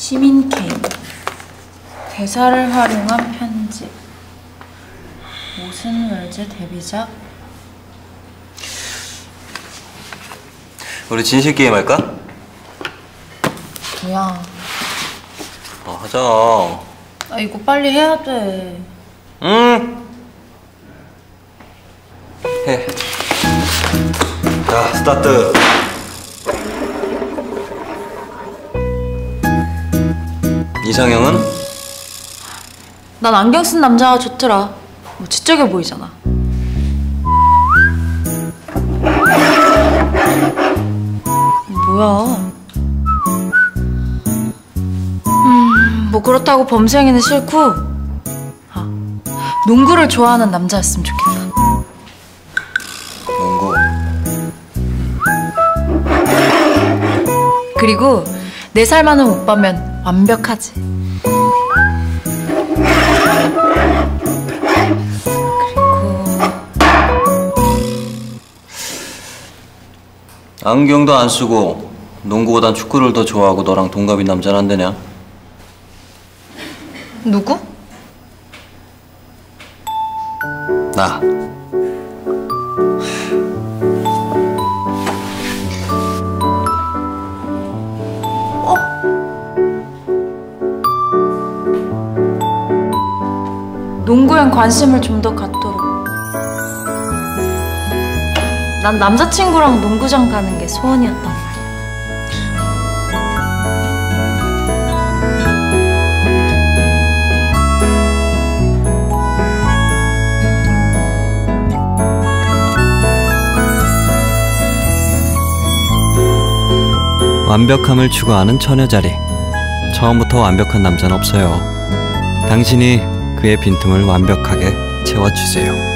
시민 케인 대사를 활용한 편집 오슨 웰즈 데뷔작 우리 진실 게임 할까? 뭐야 어, 하자. 아 이거 빨리 해야 돼 응. 해. 자, 스타트. 이상형은? 난 안경 쓴 남자가 좋더라. 뭐 지적해 보이잖아. 뭐야? 음 뭐 그렇다고 범생이는 싫고? 아, 농구를 좋아하는 남자였으면 좋겠다. 농구. 그리고 네살 많은 오빠면 완벽하지. 안경도 안 쓰고 농구보단 축구를 더 좋아하고 너랑 동갑인 남자는 안 되냐? 누구? 나. 농구엔 관심을 좀 더 갖도록. 난 남자친구랑 농구장 가는 게 소원이었단 말이야. 완벽함을 추구하는 처녀 자리. 처음부터 완벽한 남자는 없어요. 당신이 그의 빈틈을 완벽하게 채워주세요.